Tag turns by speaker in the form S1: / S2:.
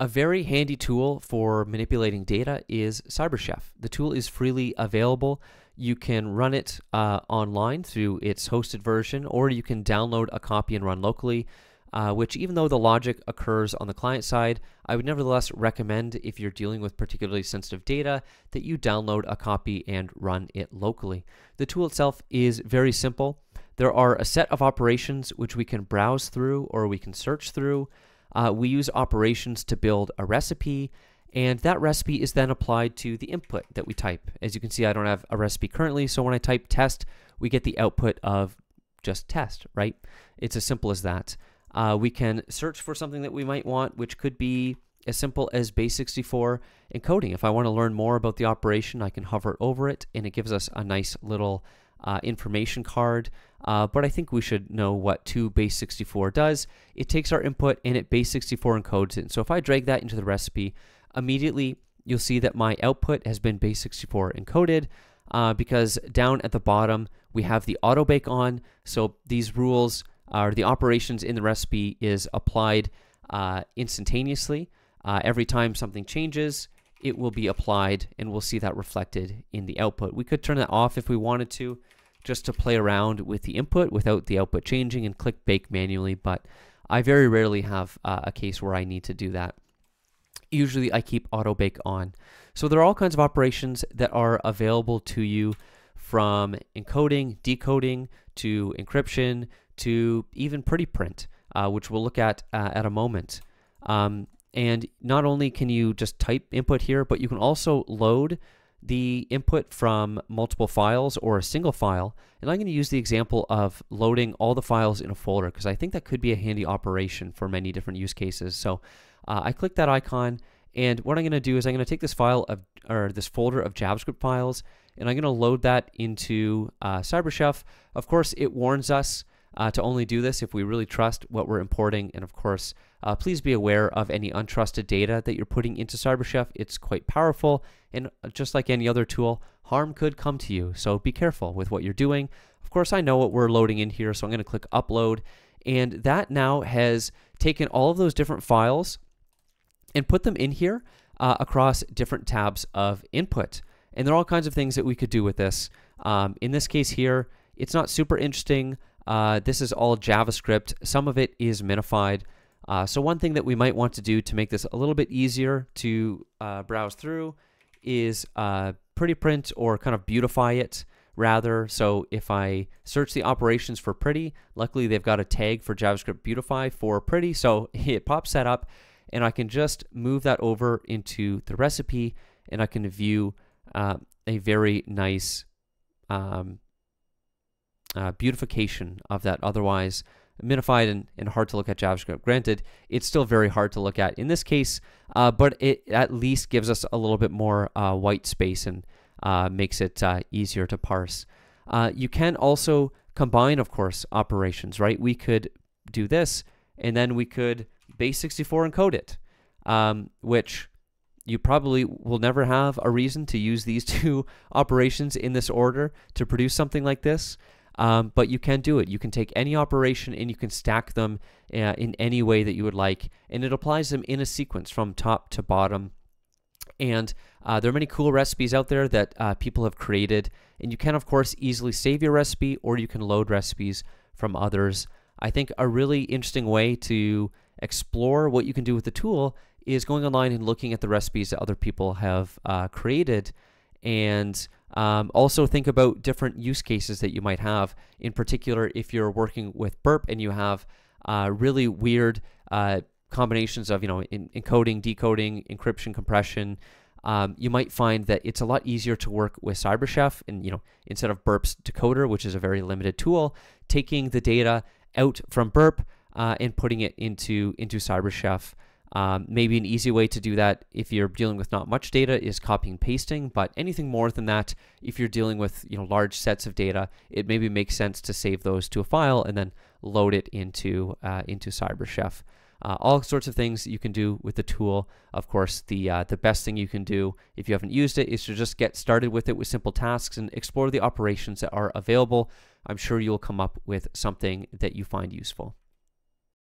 S1: A very handy tool for manipulating data is CyberChef. The tool is freely available. You can run it uh, online through its hosted version, or you can download a copy and run locally. Uh, which, even though the logic occurs on the client side, I would nevertheless recommend if you're dealing with particularly sensitive data that you download a copy and run it locally. The tool itself is very simple. There are a set of operations which we can browse through or we can search through. Uh, we use operations to build a recipe, and that recipe is then applied to the input that we type. As you can see, I don't have a recipe currently, so when I type test, we get the output of just test, right? It's as simple as that. Uh, we can search for something that we might want, which could be as simple as base64 encoding. If I want to learn more about the operation, I can hover over it, and it gives us a nice little uh, information card. Uh, but I think we should know what 2 base64 does. It takes our input and it base64 encodes it. So if I drag that into the recipe, immediately you'll see that my output has been base64 encoded uh, because down at the bottom we have the auto bake on. So these rules or the operations in the recipe is applied uh, instantaneously. Uh, every time something changes, it will be applied and we'll see that reflected in the output. We could turn that off if we wanted to, just to play around with the input without the output changing and click bake manually, but I very rarely have uh, a case where I need to do that. Usually I keep auto bake on. So there are all kinds of operations that are available to you from encoding, decoding, to encryption, to even pretty print, uh, which we'll look at uh, at a moment. Um, and not only can you just type input here, but you can also load the input from multiple files or a single file. And I'm going to use the example of loading all the files in a folder because I think that could be a handy operation for many different use cases. So uh, I click that icon and what I'm going to do is I'm going to take this file of or this folder of JavaScript files and I'm going to load that into uh, CyberChef. Of course, it warns us uh, to only do this if we really trust what we're importing. And of course, uh, please be aware of any untrusted data that you're putting into CyberChef. It's quite powerful, and uh, just like any other tool, harm could come to you. So be careful with what you're doing. Of course, I know what we're loading in here, so I'm going to click Upload, and that now has taken all of those different files and put them in here uh, across different tabs of input. And there are all kinds of things that we could do with this. Um, in this case here, it's not super interesting. Uh, this is all JavaScript. Some of it is minified. Uh, so one thing that we might want to do to make this a little bit easier to uh, browse through is uh, pretty print or kind of beautify it rather. So if I search the operations for pretty, luckily they've got a tag for JavaScript beautify for pretty. So it pops that up and I can just move that over into the recipe and I can view uh, a very nice um, uh, beautification of that otherwise minified and, and hard to look at JavaScript. Granted, it's still very hard to look at in this case, uh, but it at least gives us a little bit more uh, white space and uh, makes it uh, easier to parse. Uh, you can also combine, of course, operations, right? We could do this, and then we could base64 encode it, um, which you probably will never have a reason to use these two operations in this order to produce something like this. Um, but you can do it. You can take any operation and you can stack them uh, in any way that you would like, and it applies them in a sequence from top to bottom. And uh, there are many cool recipes out there that uh, people have created, and you can, of course, easily save your recipe or you can load recipes from others. I think a really interesting way to explore what you can do with the tool is going online and looking at the recipes that other people have uh, created and um, also think about different use cases that you might have. In particular, if you're working with Burp and you have uh, really weird uh, combinations of you know in, encoding, decoding, encryption, compression. Um, you might find that it's a lot easier to work with CyberChef and you know instead of Burp's decoder, which is a very limited tool, taking the data out from Burp uh, and putting it into into CyberChef. Um, maybe an easy way to do that if you're dealing with not much data is copying and pasting, but anything more than that, if you're dealing with you know large sets of data, it maybe makes sense to save those to a file and then load it into uh, into CyberChef. Uh, all sorts of things you can do with the tool. Of course, the uh, the best thing you can do if you haven't used it is to just get started with it with simple tasks and explore the operations that are available. I'm sure you'll come up with something that you find useful.